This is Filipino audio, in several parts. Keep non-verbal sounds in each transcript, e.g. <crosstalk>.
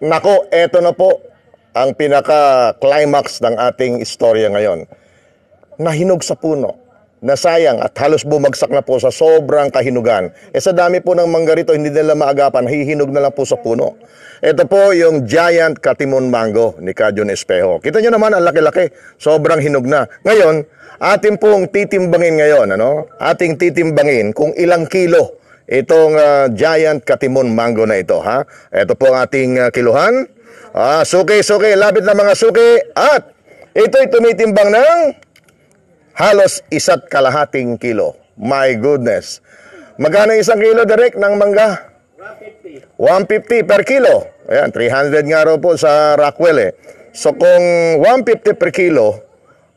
Nako, eto na po ang pinaka-climax ng ating istorya ngayon. Nahinog sa puno. Nasayang at halos bumagsak na po sa sobrang kahinugan. E sa dami po ng mangga rito, hindi nila maagapan, hihinog na lang po sa puno. Ito po yung giant katimon mango ni Kajon Espejo. Kita nyo naman, ang laki-laki. Sobrang hinog na. Ngayon, ating pong titimbangin ngayon, ano? Ating titimbangin kung ilang kilo itong ah, giant katimon mango na ito, ha? Ito po ang ating ah, kiluhan. Ah, suki, suki, labit na mga suki. At ito'y tumitimbang ng halos isa't kalahating kilo. My goodness. Magkano isang kilo, direct, ng mangga? 150 per kilo. Ayan, 300 nga raw po sa Rockwell eh. So kung 150 per kilo,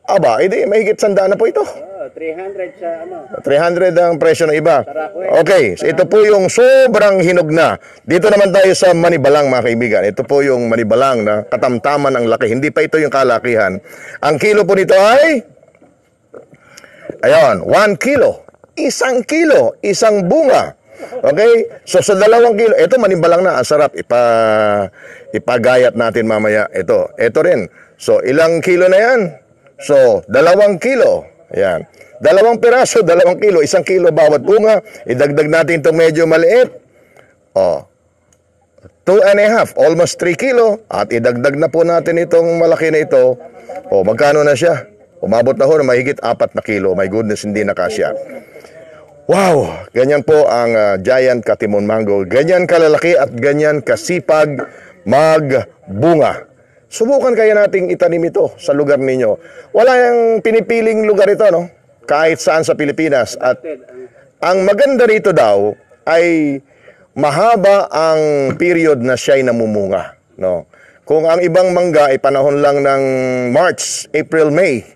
aba, edi mahigit sandaan na po ito. Oh, 300 sa ano. 300 ang presyo ng iba. Okay, so ito po yung sobrang hinog na. Dito naman tayo sa Manibalang mga kaibigan. Ito po yung Manibalang na katamtaman ang laki. Hindi pa ito yung kalakihan. Ang kilo po nito ay Ayon, 1 kilo. Isang kilo, isang bunga. Okay? So sa dalawang kilo, ito manibalang na, ang sarap. Ipa, ipagayat natin mamaya. Ito, ito rin. So ilang kilo na yan? So, dalawang kilo. Ayan. Dalawang piraso, dalawang kilo. Isang kilo bawat bunga. Idagdag natin itong medyo maliit. Oh, two and a half, almost 3 kilo. At idagdag na po natin itong malaki na ito. O, magkano na siya? Umabot na ho na mahigit 4 na kilo. My goodness, hindi na kasya. Wow! Ganyan po ang ah, giant katimon mango. Ganyan kalalaki at ganyan kasipag magbunga. Subukan kaya nating itanim ito sa lugar ninyo. Wala yung pinipiling lugar ito, no? Kahit saan sa Pilipinas. At ang maganda rito daw ay mahaba ang period na siya'y namumunga. No? Kung ang ibang mangga ay panahon lang ng March, April, May,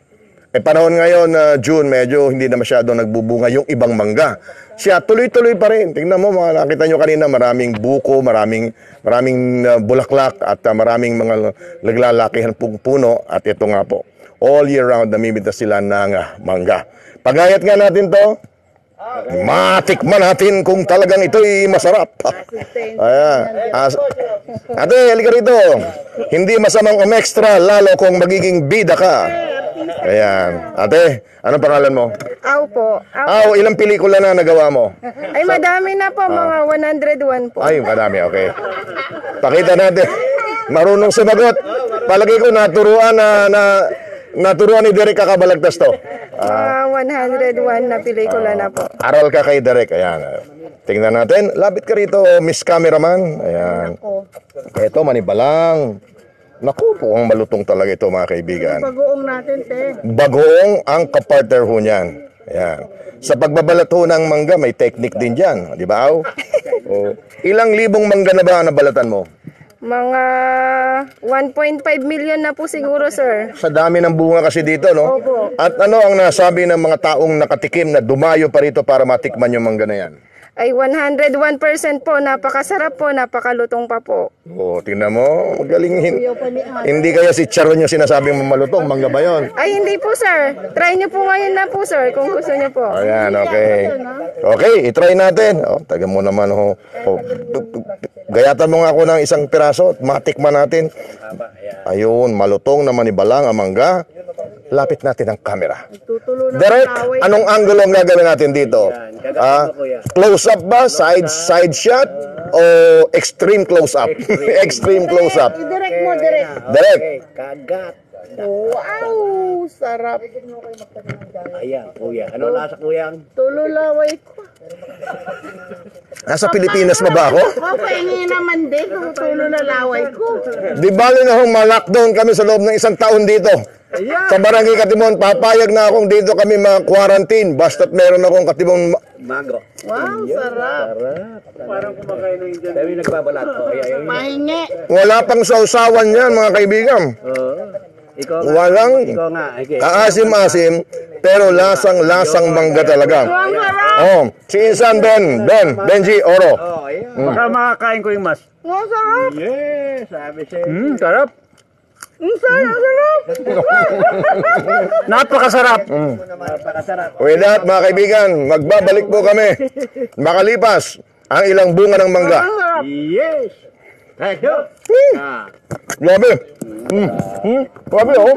eh panahon ngayon na June, medyo hindi na masyado nagbubunga yung ibang mangga. Siya tuloy-tuloy pa rin. Tingnan mo, mga nakita nyo kanina, maraming buko, maraming maraming uh, bulaklak at uh, maraming mga naglalakihan pong puno at ito nga po. All year round namimita sila ng uh, mangga. Pagayat nga natin to, matikman natin kung talagang ito'y masarap. Ayan. As, ate, halika rito. Hindi masamang umextra lalo kung magiging bida ka. Ayan. Ate, anong pangalan mo? Aw po. Aw. Aw, ilang pelikula na nagawa mo? Ay, madami na po. Mga 101 po. Ay, madami, okay. Pakita natin. Marunong sumagot. Palagi ko naturuan na, na naturuan ni Derek Kakabalagtas to. Mga 101 na pelikula na po. Aral ka kay Derek. Ayan. Tingnan natin. Labit ka rito, Miss Cameraman. Ayan. Ito, manibalang. Naku, po ang malutong talaga ito, mga kaibigan. Bagoong natin, te. Bagoong ang kapartner ho niyan. Ayan. Sa pagbabalat ho ng mangga, may technique din dyan. Di ba, aw? <laughs> O, ilang libong mangga na ba ang nabalatan mo? Mga 1.5 million na po siguro, sir. Sa dami ng bunga kasi dito, no? Opo. At ano ang nasabi ng mga taong nakatikim na dumayo pa rito para matikman yung mangga na yan? Ay, 101% po. Napakasarap po. Napakalutong pa po. O, tingnan mo, magaling. Hin- hindi kaya si Charon yung sinasabing malutong, mangga ba yun? Ay, hindi po, sir. Try niyo po ngayon na po, sir, kung gusto niyo po. Ayan, okay. Okay, itry natin. O, taga mo naman ho. O, gayatan mo nga ako ng isang piraso at matikman natin. Ayun, malutong na manibalang ang mangga. Lapit natin ang camera. Direct, anong angulo ang gagawin natin dito? Ah, close up ba? Side side shot? O extreme close up? extreme <laughs> close up. Direct mo, direct. Direct. Kagat. Wow, sarap. Ayan, kuya. Ano lasa kuya? Tululaway ko. <laughs> Nasa Pilipinas ba ba ako? Papahingi naman din kung tululaway ko. Di bali na hong ma-lockdown kami sa loob ng isang taon dito. Sa Barangay Katimon, papayag na akong dito kami ma-quarantine. Basta't meron akong Katimon ma- Mango. Wow, sarap. Parang kumakain ng dyan. Kami nagbabalat. Oh, ay, ay, ay. Pahingi. Wala pang sausawan yan, mga kaibigan. Oo. Ikaw nga. Walang Ikaw nga. Okay. kaasim-asim, pero lasang-lasang mangga talaga. Oh, si Insan Ben, Ben, Benji, Oro. Oh, ayan. Baka makakain ko yung mas. Wow, sarap. Yes, sabi siya. Hmm, sarap. Ang sarap, sarap. <laughs> Napakasarap. Napakasarap. With that, mga kaibigan, magbabalik po kami. Makalipas ang ilang bunga ng mangga. Yes. Thank you. Hmm. Ah. Grabe. Hmm. Hmm. Grabe, oh.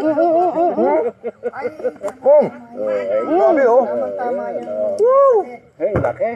Hmm. Hmm. Grabe, oh. Hey, laki.